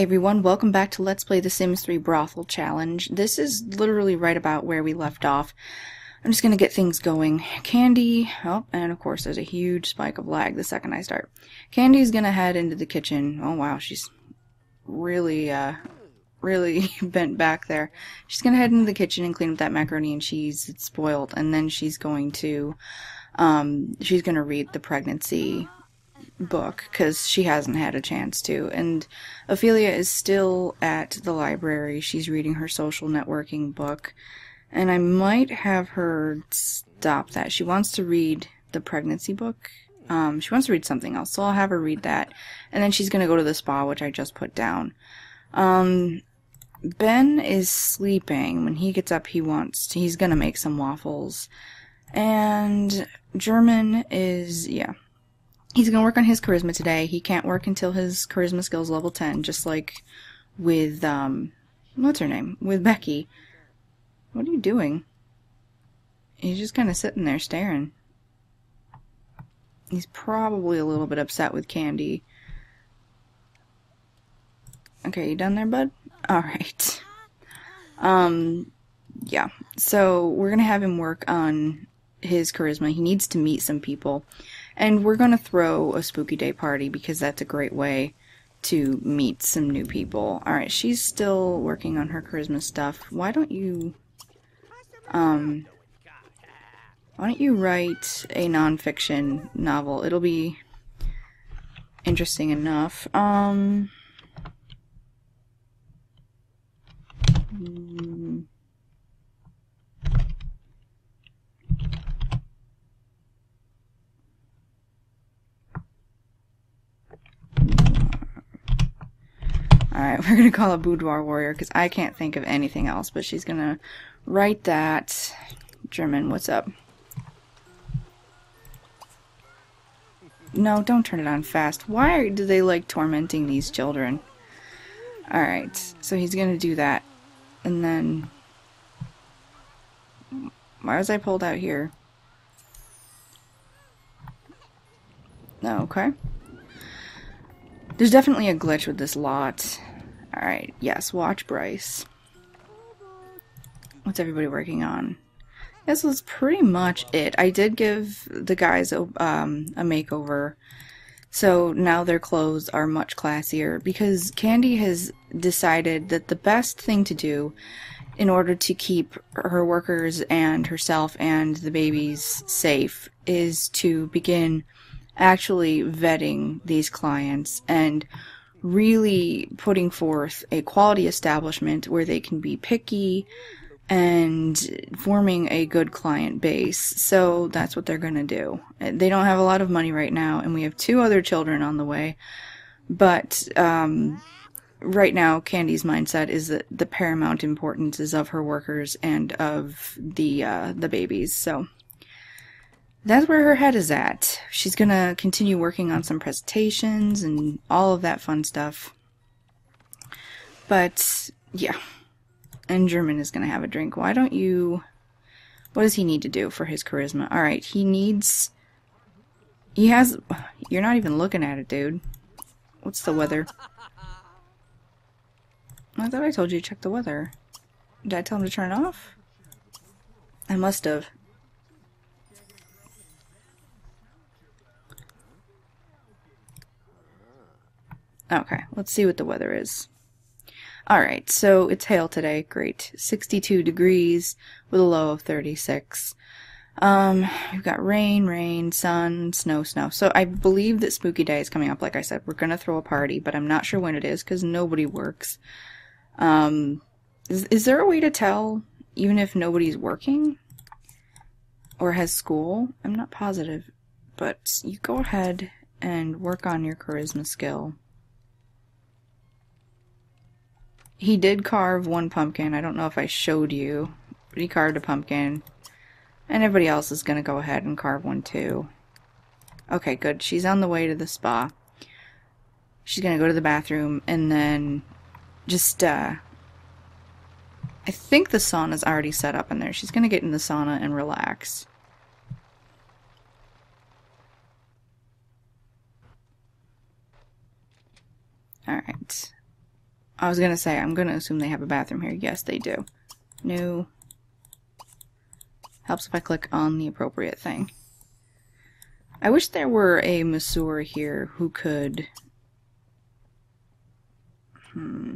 Hey everyone, welcome back to Let's Play The Sims 3 Brothel Challenge. This is literally right about where we left off. I'm just gonna get things going. Candy, oh, and of course there's a huge spike of lag the second I start. Candy's gonna head into the kitchen. Oh wow, she's really, uh, really bent back there. She's gonna head into the kitchen and clean up that macaroni and cheese. It's spoiled. And then she's going to, um, she's gonna read the pregnancy book because she hasn't had a chance to. And Ophelia is still at the library. She's reading her social networking book. And I might have her stop that. She wants to read the pregnancy book. Um, she wants to read something else, so I'll have her read that. And then she's gonna go to the spa, which I just put down. Um, Ben is sleeping. When he gets up, he wants to, he's gonna make some waffles. And German is, yeah, he's going to work on his charisma today. He can't work until his charisma skills level 10, just like with, um, what's her name? With Becky. What are you doing? He's just kind of sitting there staring. He's probably a little bit upset with Candy. Okay, you done there, bud? Alright. Um, yeah. So, we're gonna have him work on his charisma. He needs to meet some people. And we're going to throw a spooky day party because that's a great way to meet some new people. Alright, she's still working on her charisma stuff. Why don't you, um, why don't you write a nonfiction novel? It'll be interesting enough. Um, Alright, we're gonna call it Boudoir Warrior because I can't think of anything else, but she's gonna write that. German, what's up? No, don't turn it on fast. Why do they like tormenting these children? Alright, so he's gonna do that. And then... Why was I pulled out here? Oh, okay. There's definitely a glitch with this lot. Alright, yes, watch Bryce. What's everybody working on? This was pretty much it. I did give the guys a, um, a makeover, so now their clothes are much classier because Candy has decided that the best thing to do in order to keep her workers and herself and the babies safe is to begin actually vetting these clients and really putting forth a quality establishment where they can be picky and forming a good client base. So that's what they're going to do. They don't have a lot of money right now, and we have two other children on the way. But um, right now, Candy's mindset is that the paramount importance is of her workers and of the uh, the babies. So that's where her head is at. She's gonna continue working on some presentations and all of that fun stuff. But, yeah. And German is gonna have a drink. Why don't you... What does he need to do for his charisma? Alright, he needs... He has... You're not even looking at it, dude. What's the weather? I thought I told you to check the weather. Did I tell him to turn it off? I must have. Okay, let's see what the weather is. Alright, so it's hail today. Great. 62 degrees with a low of 36. Um, we've got rain, rain, sun, snow, snow. So I believe that Spooky Day is coming up. Like I said, we're gonna throw a party, but I'm not sure when it is because nobody works. Um, is, is there a way to tell even if nobody's working? Or has school? I'm not positive. But you go ahead and work on your charisma skill. He did carve one pumpkin. I don't know if I showed you, but he carved a pumpkin. And everybody else is going to go ahead and carve one too. Okay, good. She's on the way to the spa. She's going to go to the bathroom and then just, uh, I think the sauna's already set up in there. She's going to get in the sauna and relax. Alright. I was gonna say, I'm gonna assume they have a bathroom here. Yes, they do. No. Helps if I click on the appropriate thing. I wish there were a masseur here who could... Hmm.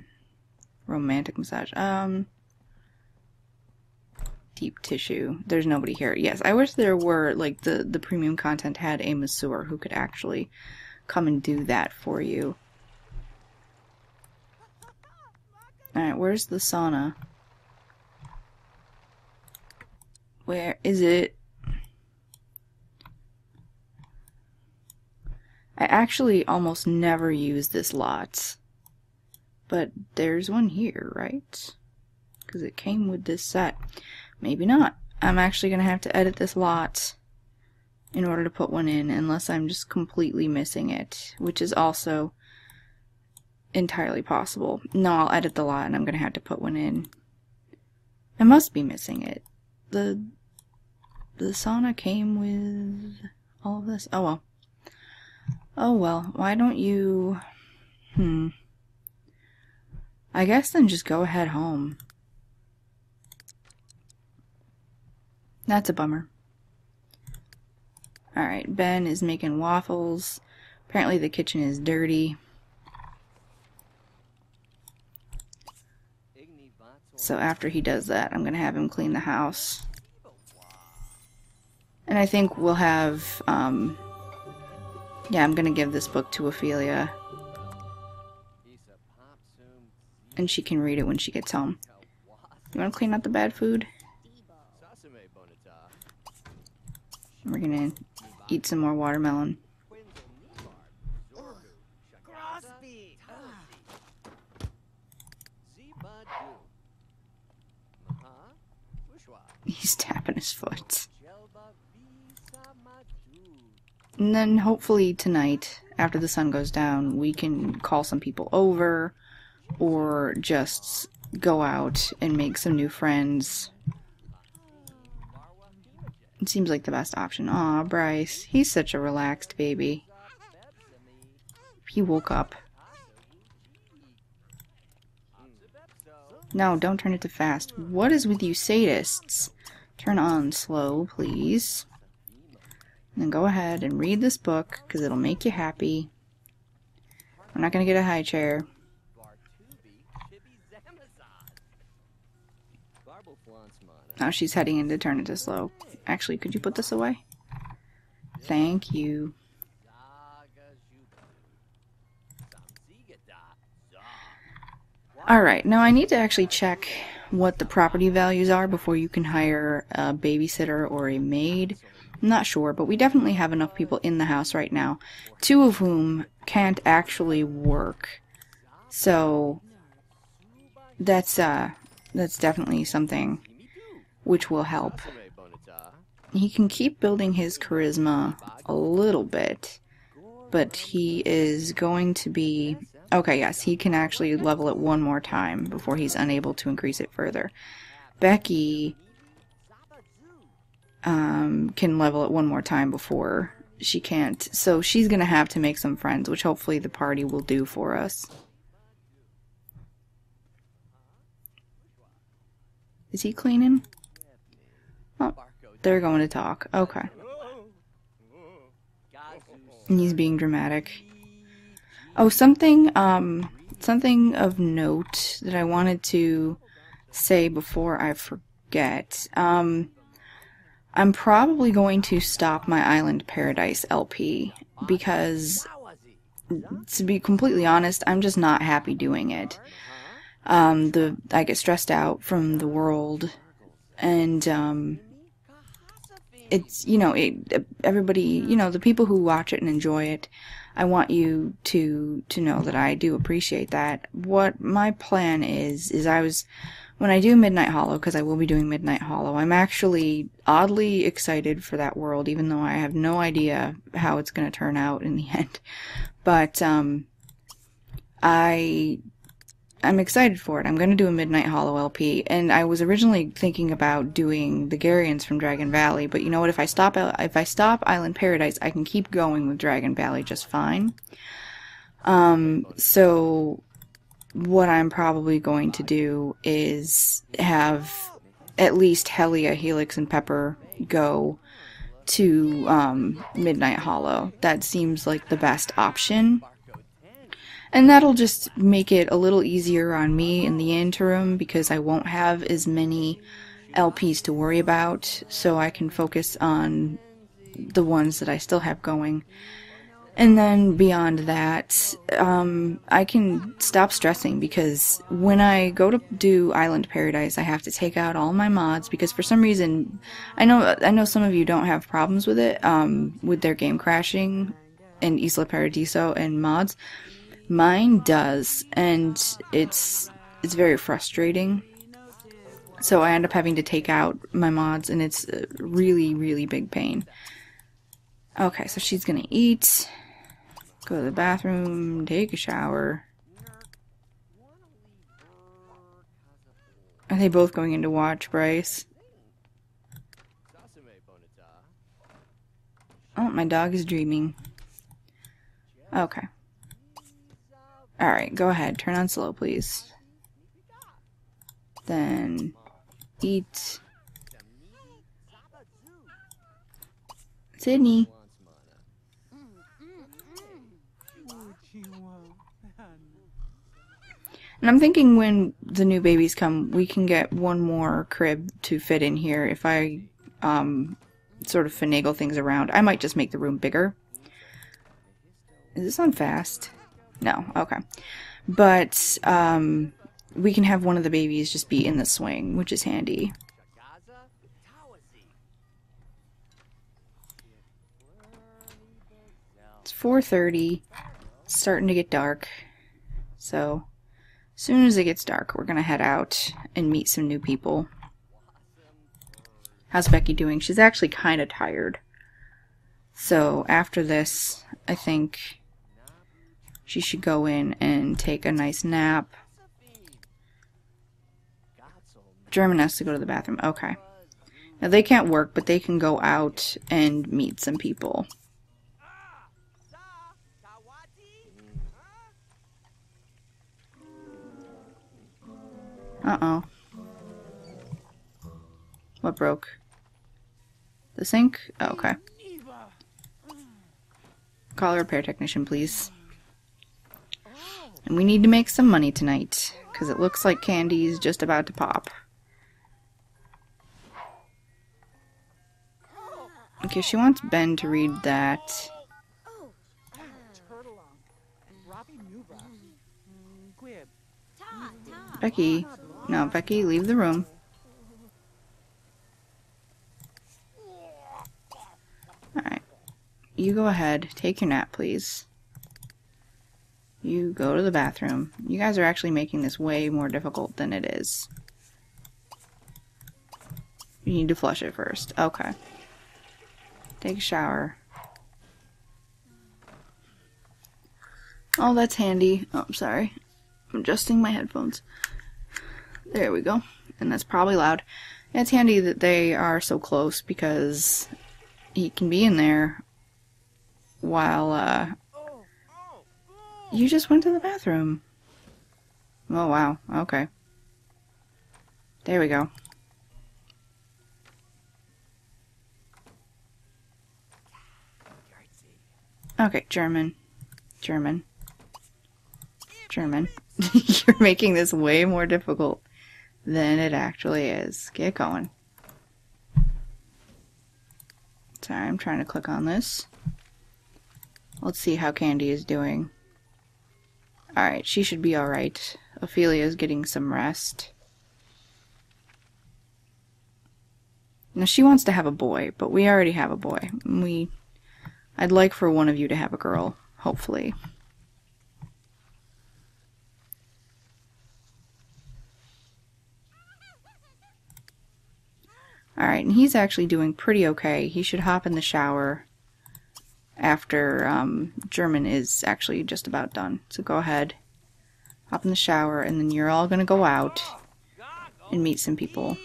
Romantic massage. Um... Deep tissue. There's nobody here. Yes, I wish there were, like, the, the premium content had a masseur who could actually come and do that for you. Alright, where's the sauna? Where is it? I actually almost never use this lot. But there's one here, right? Because it came with this set. Maybe not. I'm actually going to have to edit this lot in order to put one in, unless I'm just completely missing it, which is also entirely possible. No, I'll edit the lot and I'm going to have to put one in. I must be missing it. The the sauna came with all of this. Oh well. Oh well. Why don't you Hmm. I guess then just go ahead home. That's a bummer. Alright, Ben is making waffles. Apparently the kitchen is dirty. So after he does that, I'm going to have him clean the house. And I think we'll have, um, yeah, I'm going to give this book to Ophelia. And she can read it when she gets home. You want to clean out the bad food? We're going to eat some more watermelon. He's tapping his foot. And then hopefully tonight, after the sun goes down, we can call some people over or just go out and make some new friends. It seems like the best option. Aw, Bryce. He's such a relaxed baby. He woke up. No, don't turn it to fast. What is with you sadists? Turn on slow, please. And then go ahead and read this book, because it'll make you happy. We're not going to get a high chair. Now she's heading in to turn it to slow. Actually, could you put this away? Thank you. Alright, now I need to actually check what the property values are before you can hire a babysitter or a maid. I'm not sure, but we definitely have enough people in the house right now, two of whom can't actually work. So that's uh that's definitely something which will help. He can keep building his charisma a little bit, but he is going to be Okay, yes, he can actually level it one more time before he's unable to increase it further. Becky um, can level it one more time before she can't. So she's going to have to make some friends, which hopefully the party will do for us. Is he cleaning? Oh, they're going to talk. Okay. He's being dramatic. Oh, something, um, something of note that I wanted to say before I forget. Um, I'm probably going to stop my Island Paradise LP because, to be completely honest, I'm just not happy doing it. Um, the I get stressed out from the world, and um, it's you know it, everybody you know the people who watch it and enjoy it I want you to to know that I do appreciate that. What my plan is is I was when I do Midnight Hollow because I will be doing Midnight Hollow. I'm actually oddly excited for that world, even though I have no idea how it's going to turn out in the end. But um, I I'm excited for it. I'm going to do a Midnight Hollow LP, and I was originally thinking about doing the Garians from Dragon Valley, but you know what? If I stop if I stop Island Paradise, I can keep going with Dragon Valley just fine. Um, so what I'm probably going to do is have at least Helia, Helix, and Pepper go to um, Midnight Hollow. That seems like the best option. And that'll just make it a little easier on me in the interim because I won't have as many LPs to worry about, so I can focus on the ones that I still have going. And then beyond that, um, I can stop stressing because when I go to do Island Paradise, I have to take out all my mods because for some reason, I know I know some of you don't have problems with it, um, with their game crashing in Isla Paradiso and mods. Mine does, and it's it's very frustrating. So I end up having to take out my mods, and it's a really really big pain. Okay, so she's gonna eat. Go to the bathroom, take a shower. Are they both going in to watch Bryce? Oh, my dog is dreaming. Okay. Alright, go ahead. Turn on slow, please. Then eat. Sydney. And I'm thinking when the new babies come, we can get one more crib to fit in here. If I um, sort of finagle things around, I might just make the room bigger. Is this on fast? No, okay. But um, we can have one of the babies just be in the swing, which is handy. It's 4.30. It's starting to get dark. So as soon as it gets dark, we're going to head out and meet some new people. How's Becky doing? She's actually kind of tired. So after this, I think she should go in and take a nice nap. German has to go to the bathroom. Okay. Now they can't work, but they can go out and meet some people. Uh-oh. What broke? The sink? Oh, okay. Call a repair technician, please. And we need to make some money tonight, because it looks like Candy's just about to pop. Okay, she wants Ben to read that. Becky, no, Becky, leave the room. Alright. You go ahead. Take your nap, please. You go to the bathroom. You guys are actually making this way more difficult than it is. You need to flush it first. Okay. Take a shower. Oh, that's handy. Oh, I'm sorry. I'm adjusting my headphones. There we go. And that's probably loud. it's handy that they are so close because he can be in there while, uh... You just went to the bathroom. Oh, wow. Okay. There we go. Okay, German. German. German. You're making this way more difficult than it actually is. Get going. Sorry, I'm trying to click on this. Let's see how Candy is doing. Alright, she should be alright. Ophelia's getting some rest. Now, she wants to have a boy, but we already have a boy. We... I'd like for one of you to have a girl, hopefully. Alright, and he's actually doing pretty okay. He should hop in the shower after um, German is actually just about done. So go ahead, hop in the shower, and then you're all gonna go out and meet some people.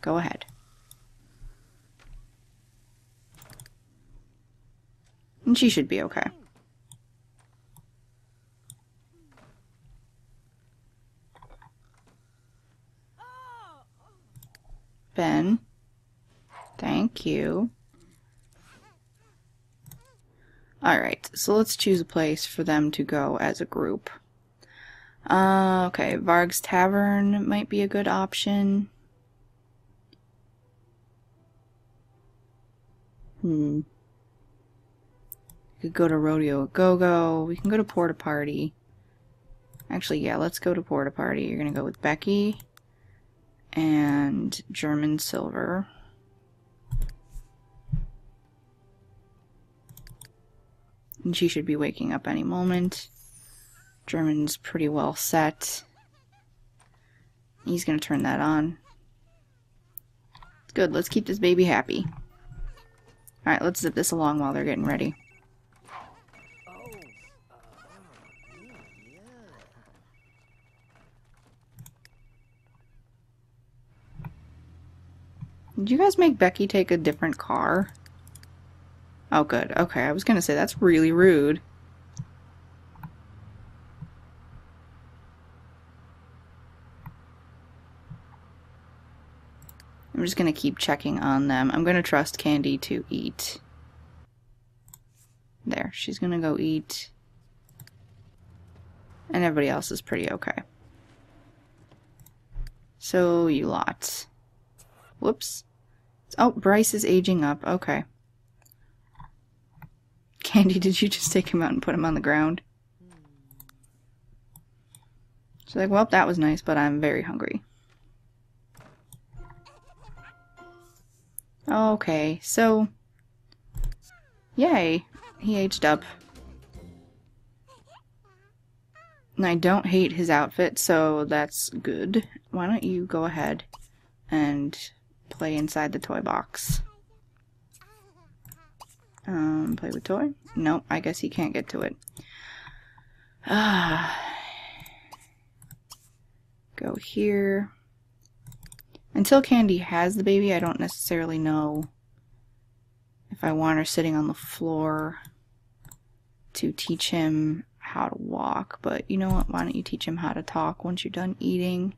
Go ahead. And she should be okay. Ben, thank you. Alright, so let's choose a place for them to go as a group. Uh, okay, Varg's Tavern might be a good option. Hmm. We could go to Rodeo Go-Go. We can go to Porta Party. Actually, yeah, let's go to Porta Party. You're gonna go with Becky and German Silver. And she should be waking up any moment. German's pretty well set. He's gonna turn that on. Good, let's keep this baby happy. Alright, let's zip this along while they're getting ready. Did you guys make Becky take a different car? Oh, good. Okay, I was gonna say, that's really rude. I'm just gonna keep checking on them. I'm gonna trust Candy to eat. There, she's gonna go eat. And everybody else is pretty okay. So, you lot. Whoops. Oh, Bryce is aging up. Okay. Candy, did you just take him out and put him on the ground? She's like, well, that was nice, but I'm very hungry. Okay, so... Yay, he aged up. And I don't hate his outfit, so that's good. Why don't you go ahead and play inside the toy box. Um, play with toy? Nope, I guess he can't get to it. Ah. Go here. Until Candy has the baby, I don't necessarily know if I want her sitting on the floor to teach him how to walk. But you know what? Why don't you teach him how to talk once you're done eating?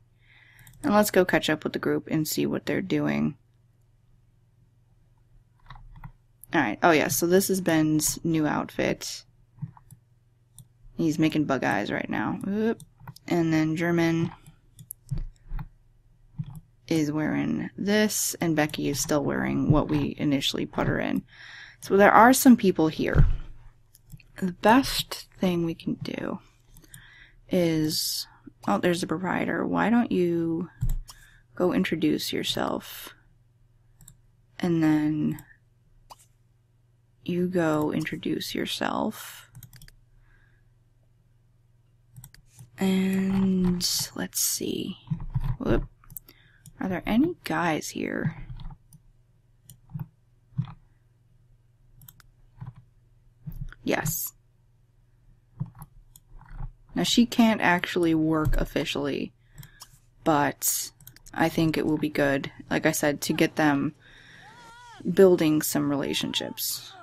And let's go catch up with the group and see what they're doing. Alright, oh yeah, so this is Ben's new outfit. He's making bug eyes right now. Oop. And then German is wearing this, and Becky is still wearing what we initially put her in. So there are some people here. The best thing we can do is Oh, there's the proprietor. Why don't you go introduce yourself? And then you go introduce yourself. And let's see. Whoop. Are there any guys here? Yes. Now, she can't actually work officially, but I think it will be good, like I said, to get them building some relationships.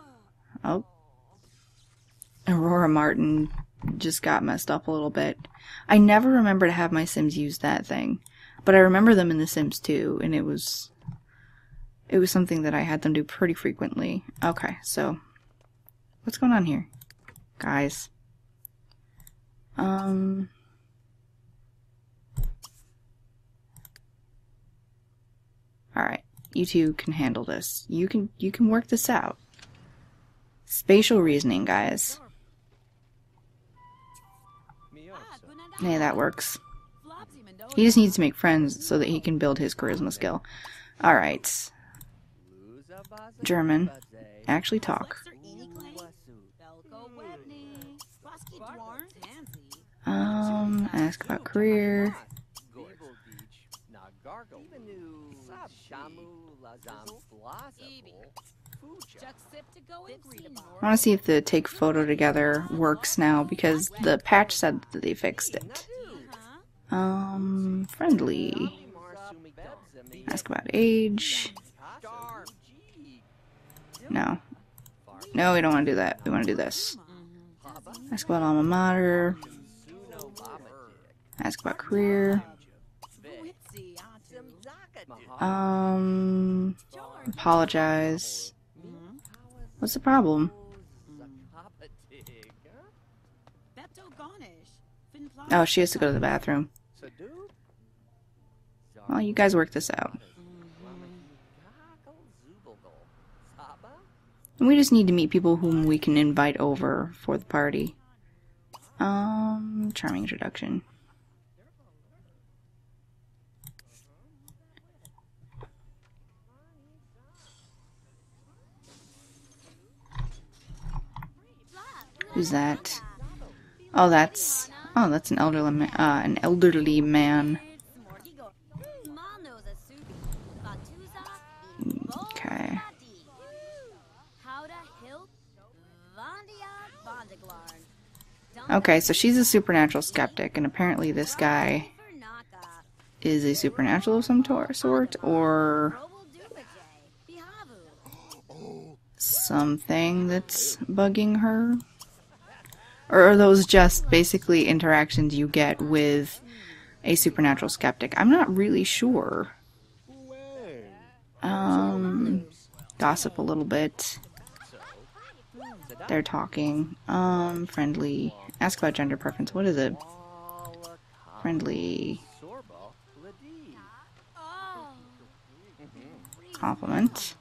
Oh. Aurora Martin just got messed up a little bit. I never remember to have my Sims use that thing, but I remember them in The Sims 2, and it was it was something that I had them do pretty frequently. Okay, so what's going on here, guys? Um. Alright, you two can handle this. You can you can work this out. Spatial reasoning, guys. Hey, that works. He just needs to make friends so that he can build his charisma skill. Alright. German. Actually talk. Um, ask about career. I want to see if the take photo together works now because the patch said that they fixed it. Um, friendly. Ask about age. No. No, we don't want to do that. We want to do this. Ask about alma mater. Ask about career. Um, apologize. What's the problem? Oh, she has to go to the bathroom. Well, you guys work this out. And we just need to meet people whom we can invite over for the party. Um, charming introduction. Who's that? Oh, that's oh, that's an elderly ma- uh, an elderly man. Okay. Okay, so she's a supernatural skeptic, and apparently this guy is a supernatural of some sort, or something that's bugging her. Or are those just basically interactions you get with a supernatural skeptic? I'm not really sure. Um, gossip a little bit. They're talking. Um, friendly. Ask about gender preference. What is it? Friendly. Compliment.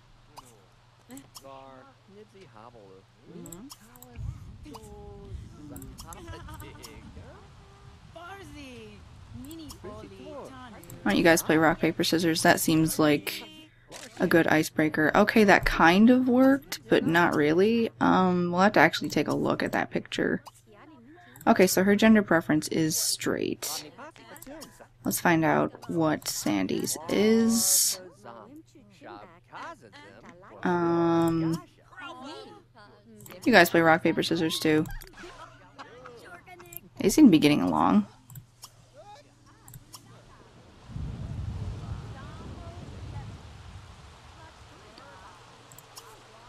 Why don't you guys play rock, paper, scissors? That seems like a good icebreaker. Okay, that kind of worked, but not really. Um, we'll have to actually take a look at that picture. Okay, so her gender preference is straight. Let's find out what Sandy's is. Um, you guys play rock, paper, scissors too. They seem to be getting along.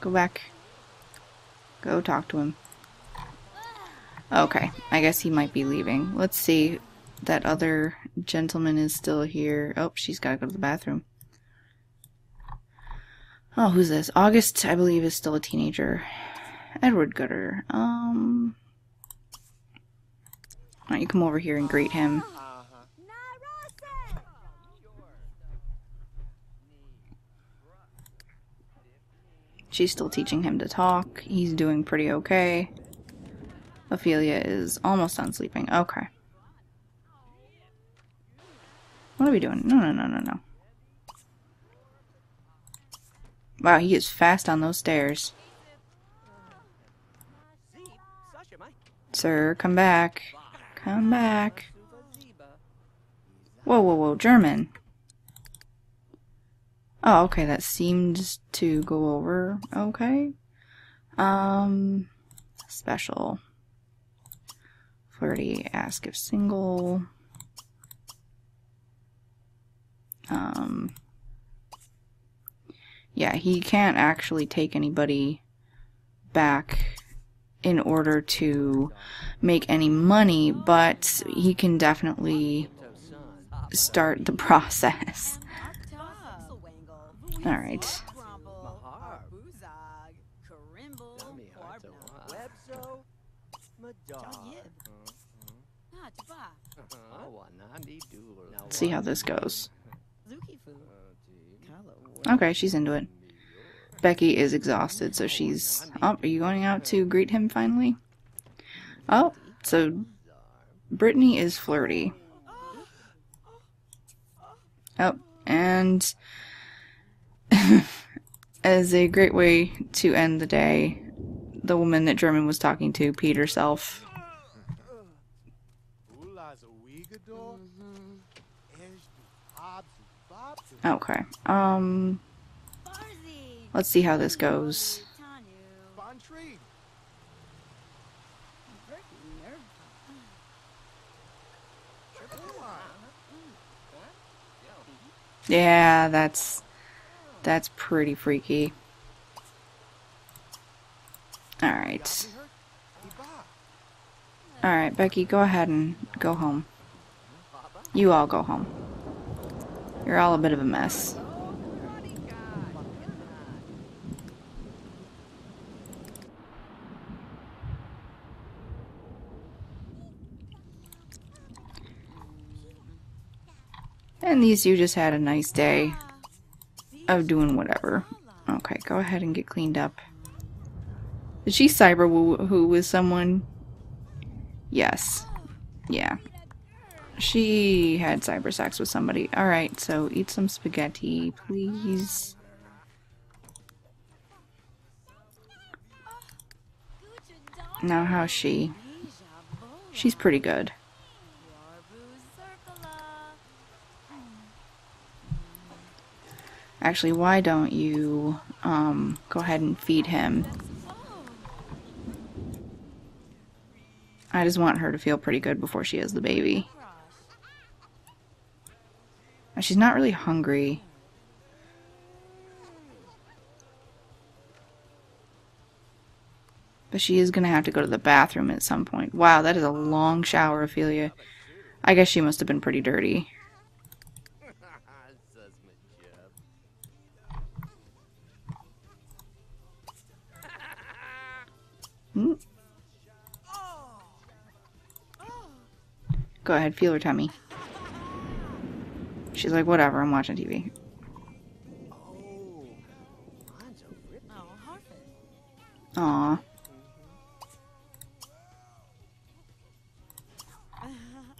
Go back. Go talk to him. Okay, I guess he might be leaving. Let's see. That other gentleman is still here. Oh, she's gotta go to the bathroom. Oh, who's this? August, I believe, is still a teenager. Edward Gooder. Um. Why don't you come over here and greet him? She's still teaching him to talk. He's doing pretty okay. Ophelia is almost done sleeping. Okay. What are we doing? No, no, no, no, no. Wow, he is fast on those stairs. Sir, come back. Come back. Whoa, whoa, whoa, German. Oh, okay, that seemed to go over okay. Um, special. Flirty, ask if single. Um, yeah, he can't actually take anybody back in order to make any money, but he can definitely start the process. All right. Let's see how this goes. Okay, she's into it. Becky is exhausted, so she's... Oh, are you going out to greet him finally? Oh, so Brittany is flirty. Oh, and as a great way to end the day, the woman that German was talking to peed herself. Okay. Um. Let's see how this goes. Yeah, that's that's pretty freaky. Alright. Alright, Becky, go ahead and go home. You all go home. You're all a bit of a mess. And these you just had a nice day of doing whatever. Okay, go ahead and get cleaned up. Did she cyber WooHoo with someone? Yes. Yeah. She had cyber sex with somebody. Alright, so eat some spaghetti, please. Now how's she? She's pretty good. Actually, why don't you um, go ahead and feed him? I just want her to feel pretty good before she has the baby. She's not really hungry. But she is going to have to go to the bathroom at some point. Wow, that is a long shower, Ophelia. I guess she must have been pretty dirty. Hmm. Go ahead, feel her tummy. She's like, whatever, I'm watching TV. Aw.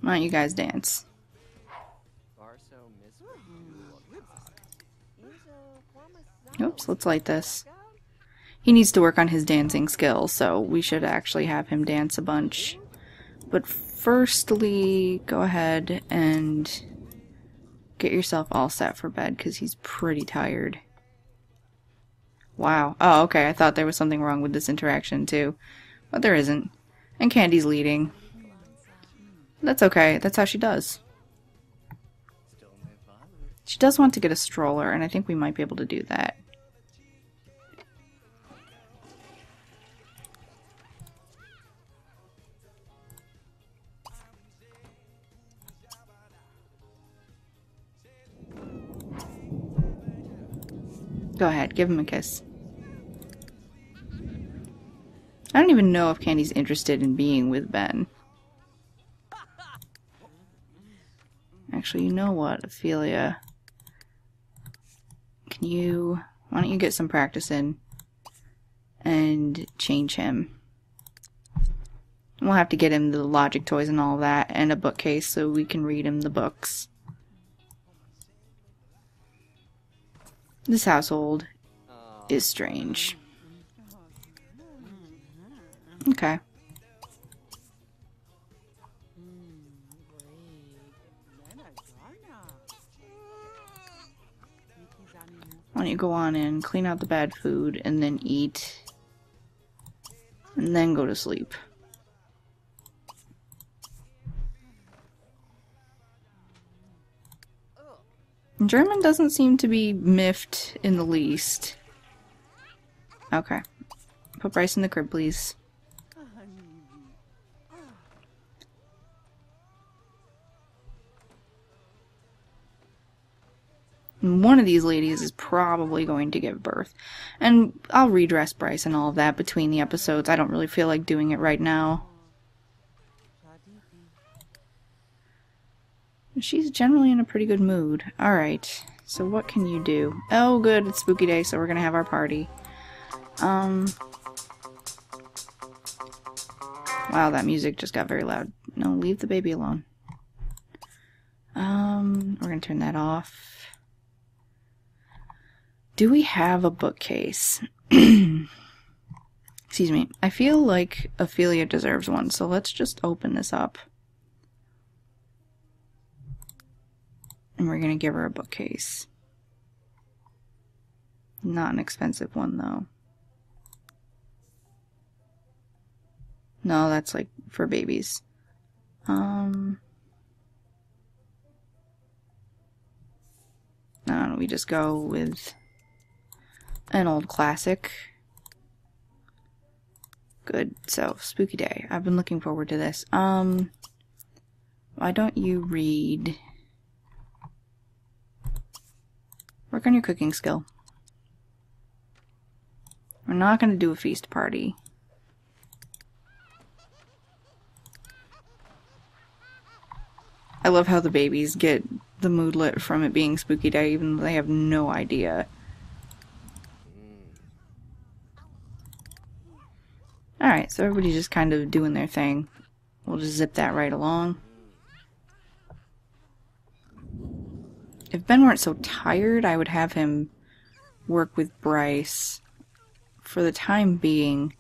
Why don't you guys dance? Oops, let's light this. He needs to work on his dancing skills, so we should actually have him dance a bunch. But firstly, go ahead and get yourself all set for bed because he's pretty tired. Wow. Oh, okay. I thought there was something wrong with this interaction too. But there isn't. And Candy's leading. That's okay. That's how she does. She does want to get a stroller, and I think we might be able to do that. Go ahead, give him a kiss. I don't even know if Candy's interested in being with Ben. Actually, you know what, Ophelia? Can you... Why don't you get some practice in and change him? We'll have to get him the logic toys and all that and a bookcase so we can read him the books. This household is um, strange. Okay. Why don't you go on in, clean out the bad food, and then eat, and then go to sleep. German doesn't seem to be miffed in the least. Okay. Put Bryce in the crib, please. One of these ladies is probably going to give birth. And I'll redress Bryce and all of that between the episodes. I don't really feel like doing it right now. She's generally in a pretty good mood. Alright, so what can you do? Oh good, it's spooky day, so we're gonna have our party. Um... Wow, that music just got very loud. No, leave the baby alone. Um, we're gonna turn that off. Do we have a bookcase? Excuse me. I feel like Ophelia deserves one, so let's just open this up. And we're going to give her a bookcase. Not an expensive one, though. No, that's like for babies. Um. No, we just go with an old classic. Good. So, Spooky Day. I've been looking forward to this. Um, why don't you read Work on your cooking skill. We're not going to do a feast party. I love how the babies get the moodlet from it being spooky day, even though they have no idea. Alright, so everybody's just kind of doing their thing. We'll just zip that right along. If Ben weren't so tired, I would have him work with Bryce. For the time being,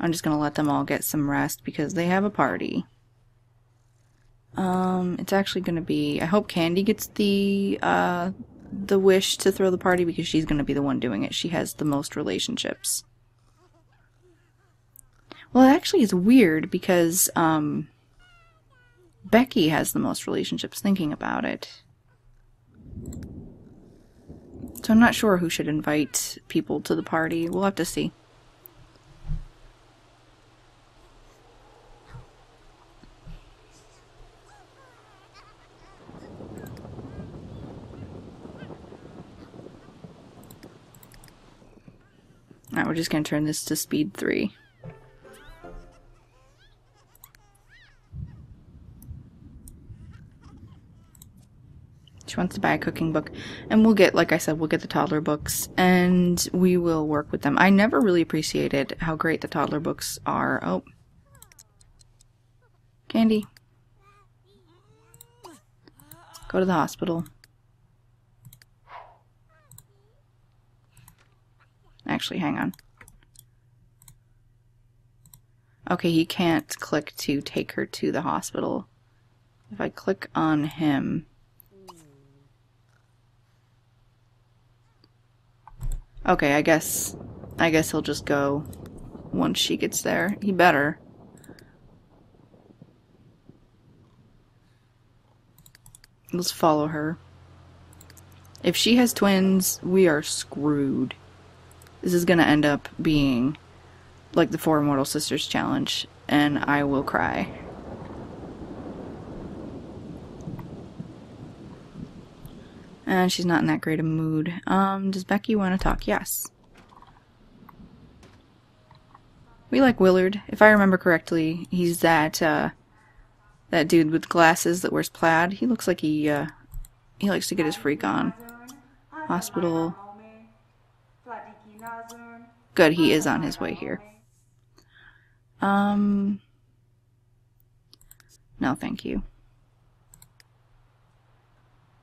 I'm just gonna let them all get some rest because they have a party. Um, it's actually gonna be. I hope Candy gets the uh the wish to throw the party because she's gonna be the one doing it. She has the most relationships. Well, it actually is weird because um Becky has the most relationships. Thinking about it. So I'm not sure who should invite people to the party. We'll have to see. Alright, we're just gonna turn this to speed 3. Wants to buy a cooking book. And we'll get, like I said, we'll get the toddler books and we will work with them. I never really appreciated how great the toddler books are. Oh. Candy. Go to the hospital. Actually, hang on. Okay, he can't click to take her to the hospital. If I click on him... Okay, I guess... I guess he'll just go once she gets there. He better. Let's follow her. If she has twins, we are screwed. This is gonna end up being like the Four Immortal Sisters challenge, and I will cry. And she's not in that great a mood. Um, does Becky want to talk? Yes. We like Willard. If I remember correctly, he's that, uh, that dude with glasses that wears plaid. He looks like he, uh, he likes to get his freak on. Hospital. Good, he is on his way here. Um, no, thank you.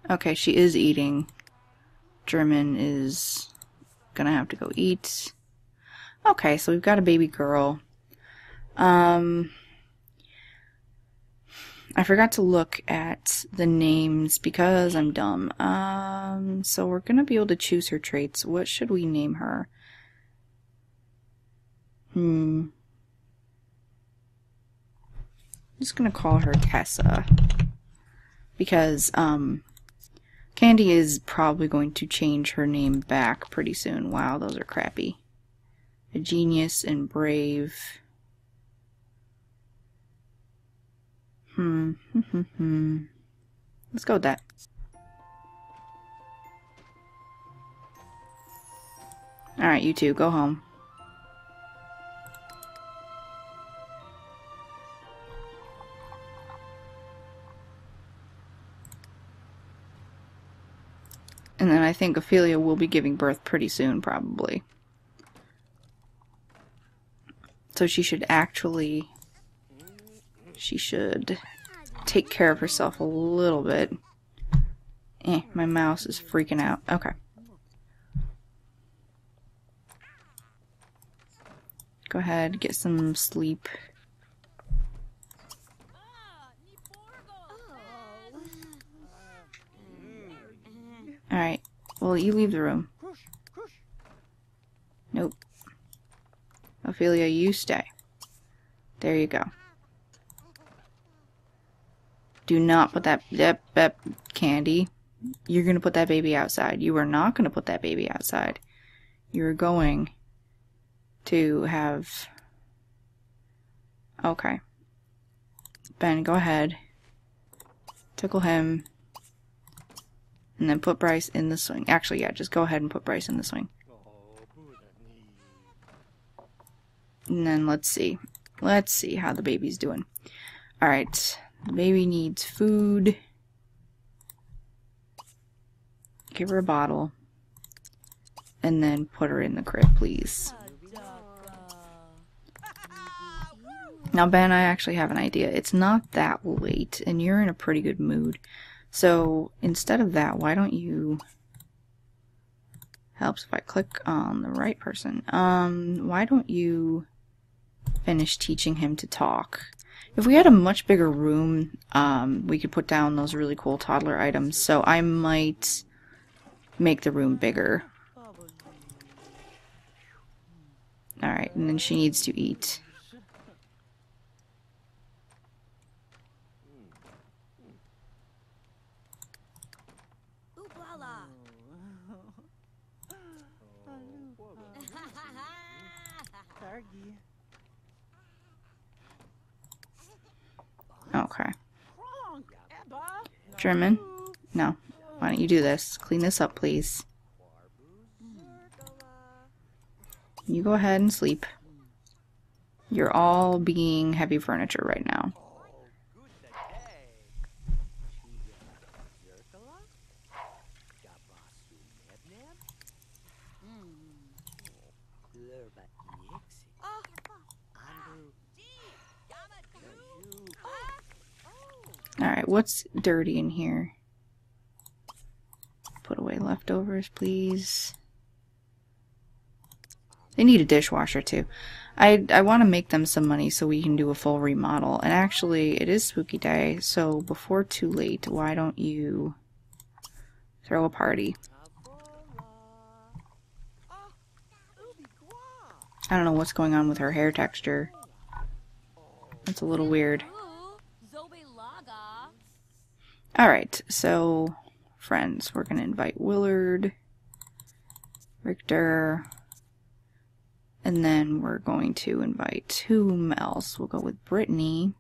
Okay, she is eating. German is gonna have to go eat. Okay, so we've got a baby girl. Um, I forgot to look at the names because I'm dumb. Um, so we're gonna be able to choose her traits. What should we name her? Hmm. I'm just gonna call her Tessa. Because, um, Candy is probably going to change her name back pretty soon. Wow, those are crappy. A genius and brave. Hmm. hmm, hmm, hmm. Let's go with that. Alright, you two, go home. And then I think Ophelia will be giving birth pretty soon, probably. So she should actually... She should take care of herself a little bit. Eh, my mouse is freaking out. Okay. Go ahead, get some sleep. Alright. Well, you leave the room. Nope. Ophelia, you stay. There you go. Do not put that, that, that candy. You're going to put that baby outside. You are not going to put that baby outside. You're going to have... Okay. Ben, go ahead. Tickle him. And then put Bryce in the swing. Actually, yeah, just go ahead and put Bryce in the swing. And then let's see. Let's see how the baby's doing. Alright. The baby needs food. Give her a bottle. And then put her in the crib, please. Now, Ben, I actually have an idea. It's not that late, and you're in a pretty good mood. So, instead of that, why don't you... Helps if I click on the right person. Um, why don't you finish teaching him to talk? If we had a much bigger room, um, we could put down those really cool toddler items. So I might make the room bigger. Alright, and then she needs to eat. Okay. German? No. Why don't you do this? Clean this up, please. You go ahead and sleep. You're all being heavy furniture right now. What's dirty in here? Put away leftovers, please. They need a dishwasher, too. I, I want to make them some money so we can do a full remodel. And actually, it is spooky day, so before too late, why don't you throw a party? I don't know what's going on with her hair texture. It's a little weird. Alright, so friends, we're going to invite Willard, Richter, and then we're going to invite whom else? We'll go with Brittany.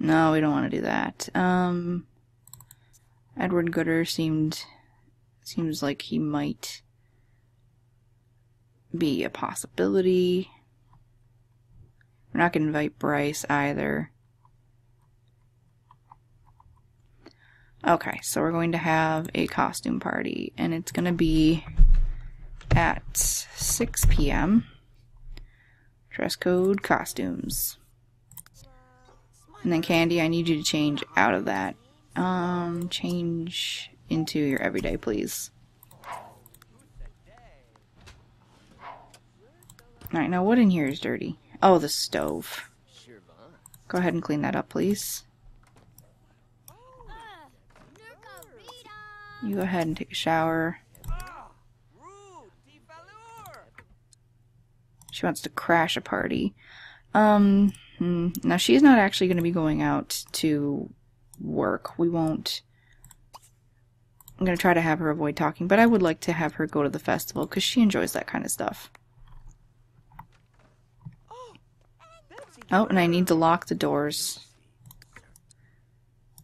No, we don't want to do that. Um, Edward Gooder seemed seems like he might be a possibility. We're not going to invite Bryce either. Okay, so we're going to have a costume party, and it's going to be at 6 p.m. Dress code costumes. And then Candy, I need you to change out of that. Um, change into your everyday, please. Alright, now what in here is dirty? Oh, the stove. Go ahead and clean that up, please. You go ahead and take a shower. She wants to crash a party. Um, hmm, now she's not actually going to be going out to work. We won't... I'm going to try to have her avoid talking, but I would like to have her go to the festival because she enjoys that kind of stuff. Oh, and I need to lock the doors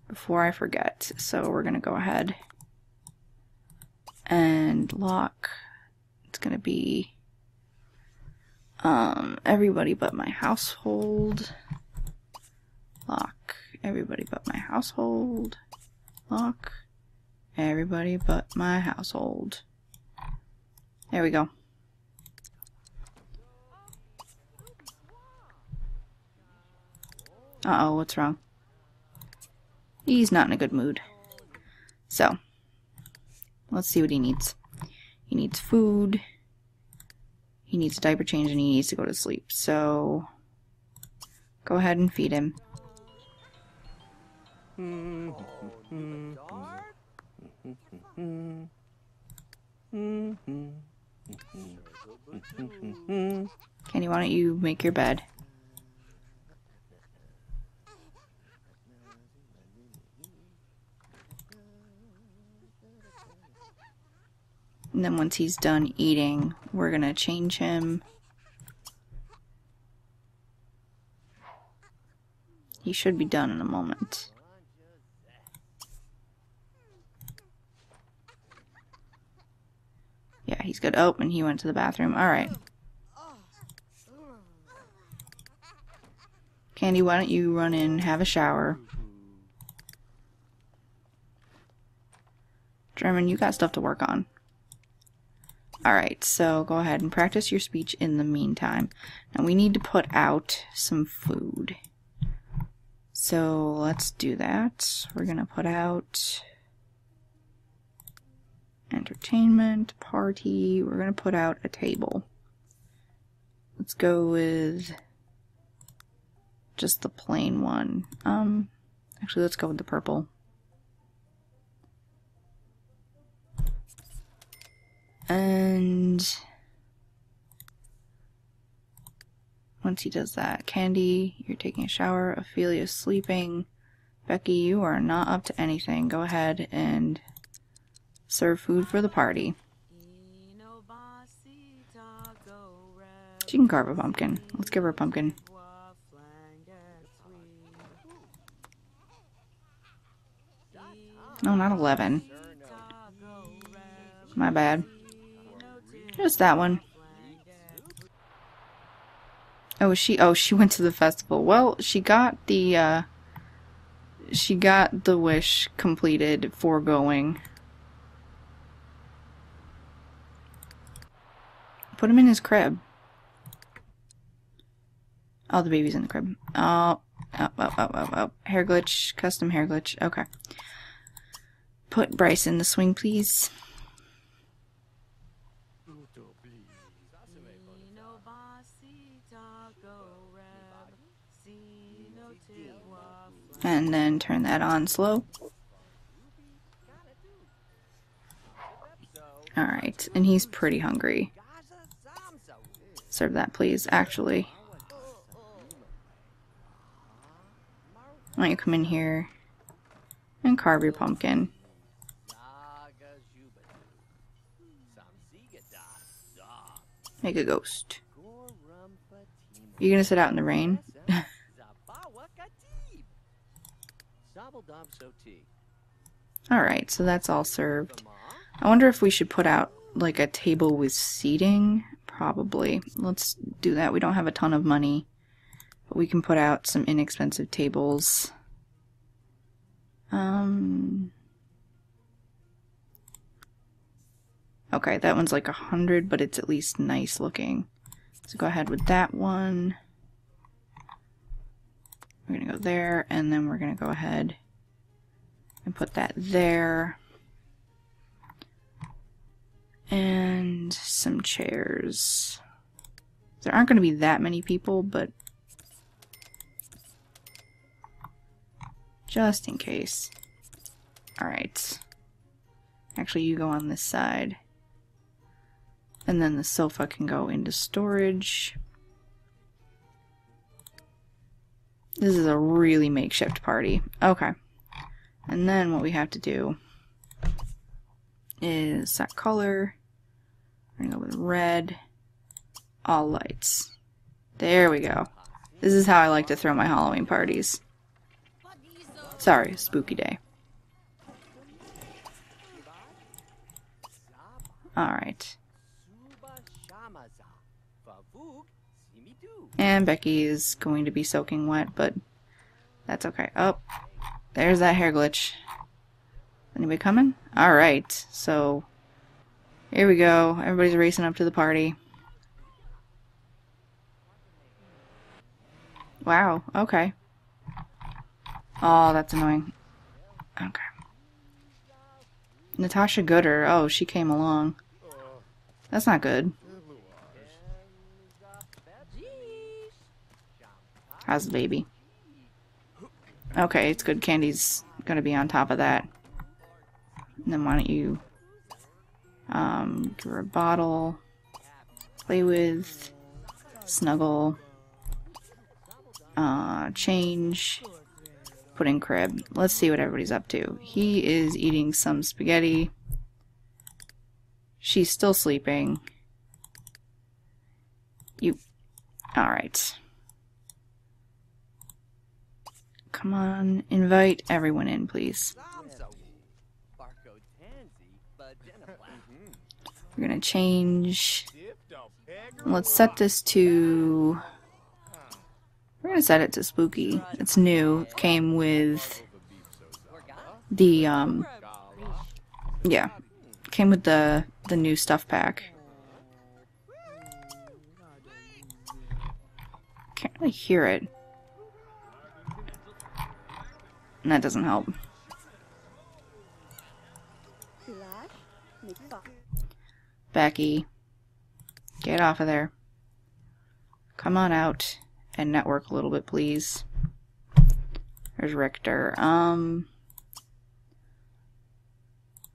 before I forget. So we're going to go ahead and lock. It's going to be um, everybody but my household. Lock. Everybody but my household. Lock. Everybody but my household. There we go. Uh-oh, what's wrong? He's not in a good mood. So, let's see what he needs. He needs food. He needs a diaper change and he needs to go to sleep. So, go ahead and feed him. Kenny, why don't you make your bed? And then once he's done eating, we're going to change him. He should be done in a moment. Yeah, he's good. Oh, and he went to the bathroom. Alright. Candy, why don't you run in, have a shower. German, you got stuff to work on. Alright, so go ahead and practice your speech in the meantime. Now we need to put out some food. So let's do that. We're going to put out entertainment, party. We're going to put out a table. Let's go with just the plain one. Um, actually, let's go with the purple. And once he does that, Candy, you're taking a shower. Ophelia's sleeping. Becky, you are not up to anything. Go ahead and serve food for the party. She can carve a pumpkin. Let's give her a pumpkin. No, not 11. My bad. Just that one. Oh, she oh, she went to the festival. Well, she got the uh she got the wish completed for going. Put him in his crib. Oh, the baby's in the crib. Oh, oh, oh, oh, oh, oh. Hair glitch, custom hair glitch. Okay. Put Bryce in the swing, please. And then turn that on slow. Alright, and he's pretty hungry. Serve that, please, actually. Why don't you come in here and carve your pumpkin? Make a ghost. You gonna sit out in the rain? Alright, so that's all served. I wonder if we should put out like a table with seating. Probably. Let's do that. We don't have a ton of money. But we can put out some inexpensive tables. Um... Okay, that one's like a hundred, but it's at least nice looking. So go ahead with that one. We're gonna go there, and then we're gonna go ahead and put that there. And some chairs. There aren't gonna be that many people, but just in case. Alright. Actually, you go on this side. And then the sofa can go into storage. This is a really makeshift party. Okay. And then what we have to do is set color. We're gonna go with red. All lights. There we go. This is how I like to throw my Halloween parties. Sorry, spooky day. Alright. And Becky is going to be soaking wet, but that's okay. Oh, there's that hair glitch. Anybody coming? Alright, so here we go. Everybody's racing up to the party. Wow, okay. Oh, that's annoying. Okay. Natasha Gooder. Oh, she came along. That's not good. How's the baby? Okay, it's good. Candy's gonna be on top of that. And then why don't you um, give her a bottle, play with, snuggle, uh, change, put in crib. Let's see what everybody's up to. He is eating some spaghetti. She's still sleeping. You. Alright. Come on. Invite everyone in, please. We're gonna change. Let's set this to. We're gonna set it to spooky. It's new. Came with the um. Yeah, came with the the new stuff pack. Can't really hear it. And that doesn't help. Becky, get off of there. Come on out and network a little bit, please. There's Richter. Um,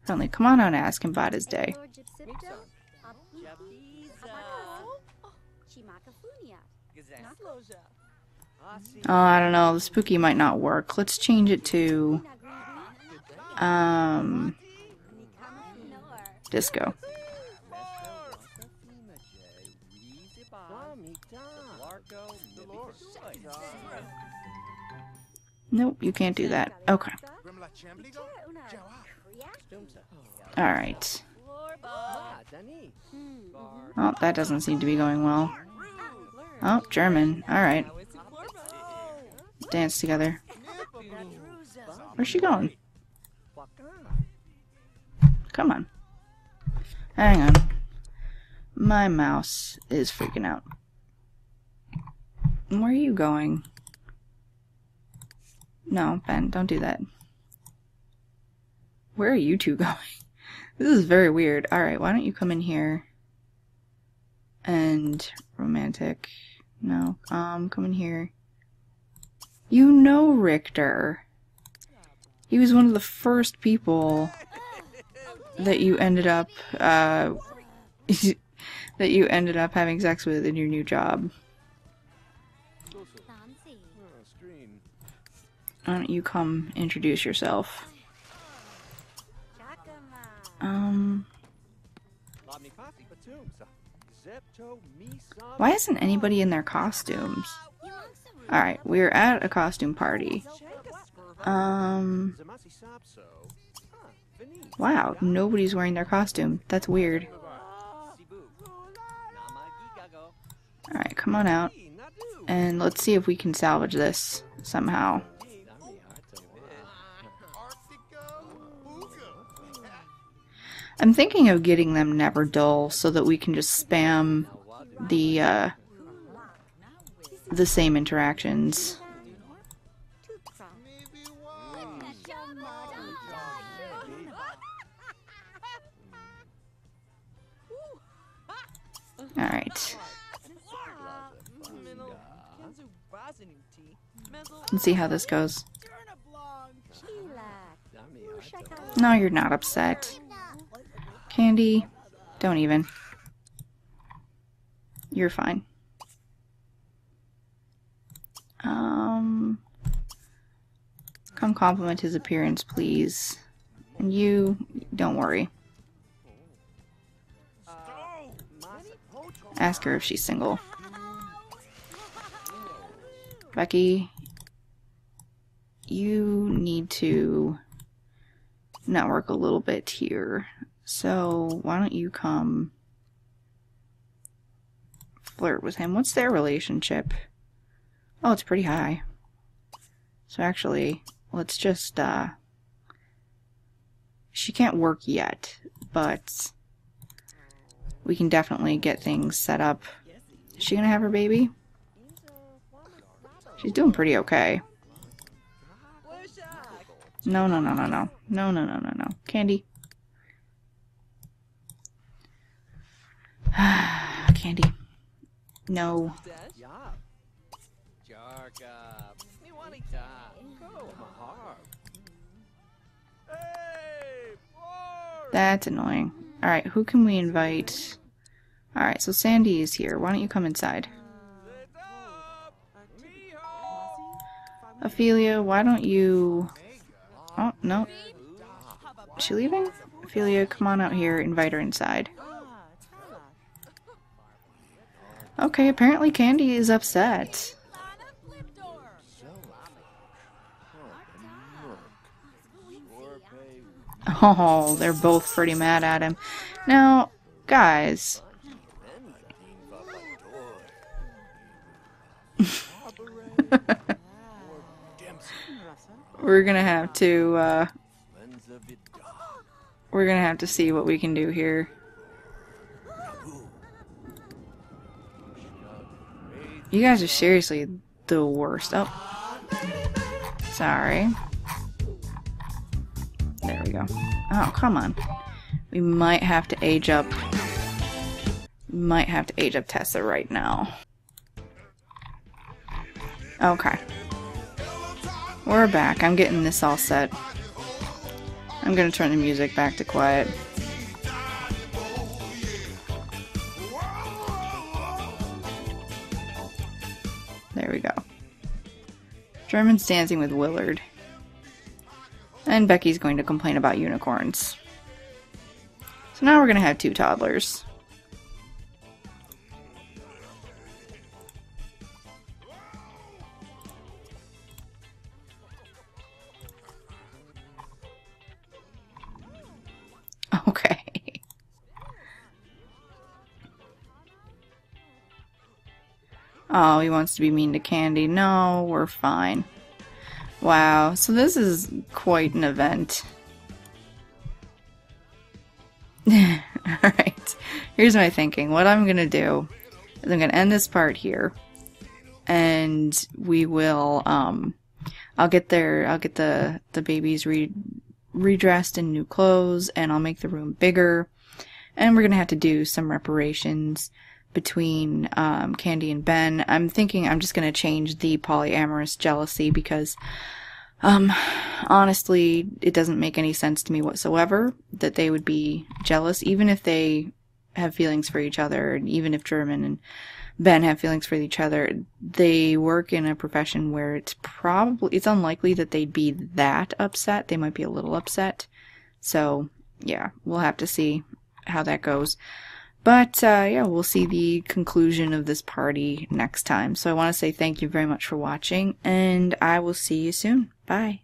Friendly, come on out and ask him about his day. Oh, I don't know. The spooky might not work. Let's change it to um disco. Nope, you can't do that. Okay. Alright. Oh, that doesn't seem to be going well. Oh, German. Alright. Dance together. Where's she going? Come on. Hang on. My mouse is freaking out. Where are you going? No, Ben, don't do that. Where are you two going? This is very weird. Alright, why don't you come in here? And romantic. No. Um, come in here. You know Richter. He was one of the first people that you ended up, uh, that you ended up having sex with in your new job. Why don't you come introduce yourself? Um. Why isn't anybody in their costumes? Alright, we're at a costume party. Um. Wow, nobody's wearing their costume. That's weird. Alright, come on out. And let's see if we can salvage this somehow. I'm thinking of getting them never dull so that we can just spam the uh, the same interactions. Alright. Let's see how this goes. No, you're not upset. Candy, don't even. You're fine. Um, come compliment his appearance, please. And you, don't worry. Ask her if she's single. Becky, you need to network a little bit here. So why don't you come flirt with him? What's their relationship? Oh, it's pretty high. So actually, let's just, uh, she can't work yet, but we can definitely get things set up. Is she gonna have her baby? She's doing pretty okay. No, no, no, no, no. No, no, no, no, no. Candy. Candy. No. Uh, That's annoying. Alright, who can we invite? Alright, so Sandy is here. Why don't you come inside? Ophelia, why don't you... Oh, no. Is she leaving? Ophelia, come on out here. Invite her inside. Okay, apparently Candy is upset. Oh, they're both pretty mad at him. Now, guys. we're gonna have to, uh, we're gonna have to see what we can do here. You guys are seriously the worst. Oh. Sorry. There we go. Oh, come on. We might have to age up. Might have to age up Tessa right now. Okay. We're back. I'm getting this all set. I'm gonna turn the music back to quiet. There we go. German's dancing with Willard. And Becky's going to complain about unicorns. So now we're going to have two toddlers. Okay. Oh, he wants to be mean to Candy. No, we're fine. Wow, so this is quite an event. Alright, here's my thinking. What I'm gonna do is I'm gonna end this part here. And we will, um, I'll get their, I'll get the, the babies re, redressed in new clothes and I'll make the room bigger. And we're gonna have to do some reparations between um, Candy and Ben. I'm thinking I'm just going to change the polyamorous jealousy because, um, honestly, it doesn't make any sense to me whatsoever that they would be jealous, even if they have feelings for each other, and even if German and Ben have feelings for each other. They work in a profession where it's probably it's unlikely that they'd be that upset. They might be a little upset. So yeah, we'll have to see how that goes. But uh, yeah, we'll see the conclusion of this party next time. So I want to say thank you very much for watching, and I will see you soon. Bye.